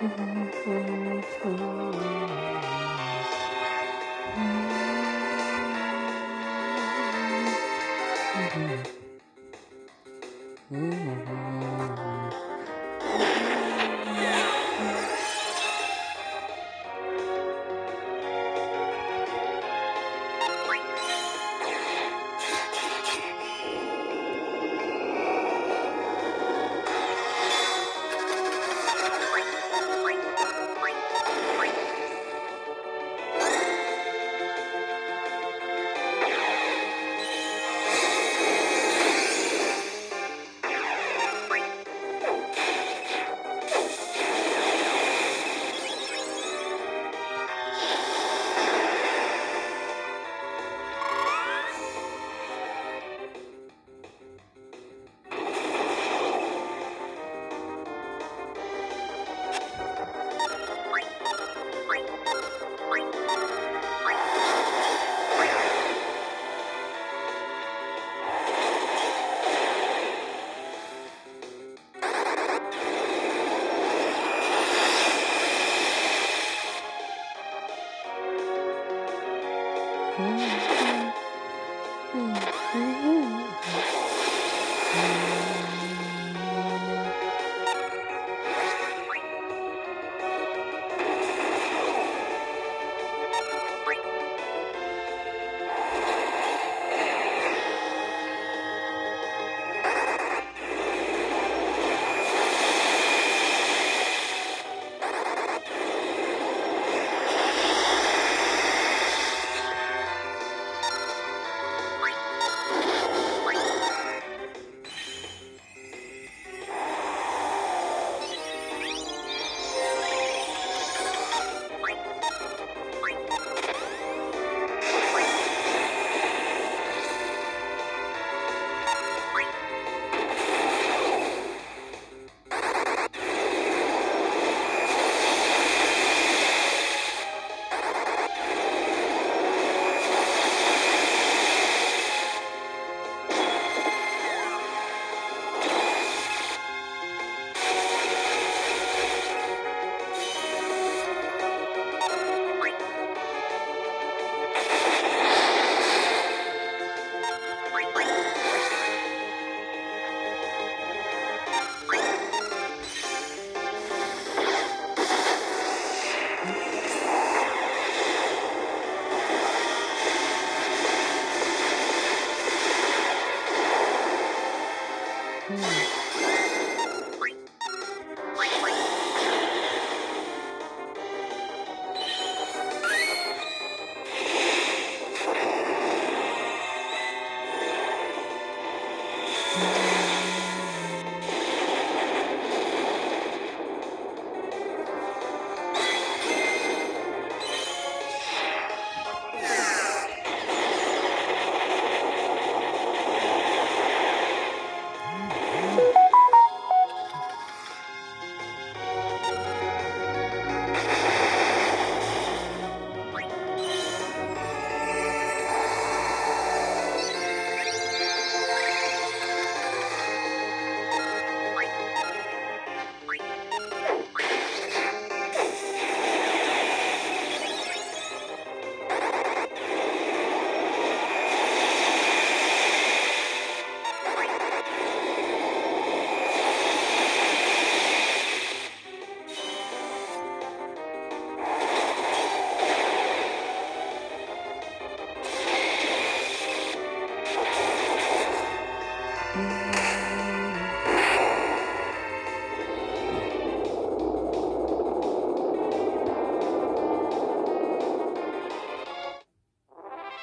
Mm-hmm. Mm-hmm.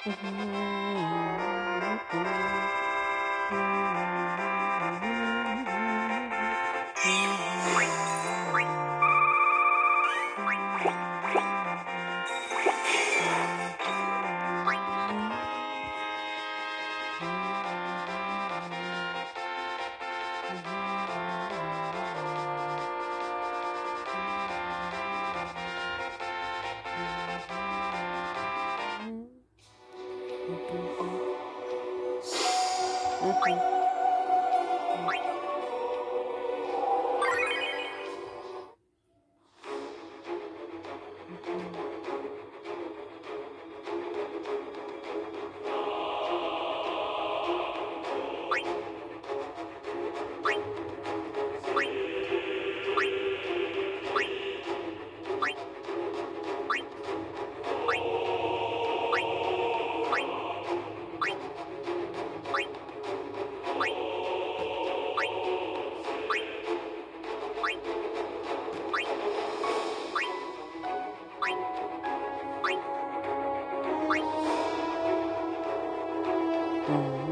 Mm-hmm. Okay. Mm.